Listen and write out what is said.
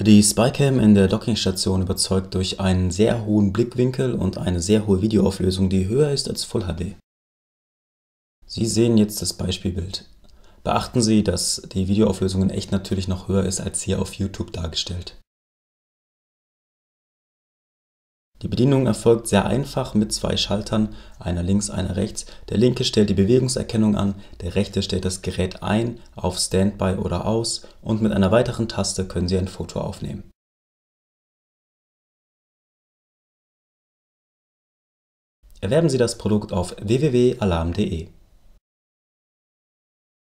Die Spycam in der Dockingstation überzeugt durch einen sehr hohen Blickwinkel und eine sehr hohe Videoauflösung, die höher ist als Full HD. Sie sehen jetzt das Beispielbild. Beachten Sie, dass die Videoauflösung in echt natürlich noch höher ist als hier auf YouTube dargestellt. Die Bedienung erfolgt sehr einfach mit zwei Schaltern, einer links, einer rechts. Der linke stellt die Bewegungserkennung an, der rechte stellt das Gerät ein, auf Standby oder aus und mit einer weiteren Taste können Sie ein Foto aufnehmen. Erwerben Sie das Produkt auf www.alarm.de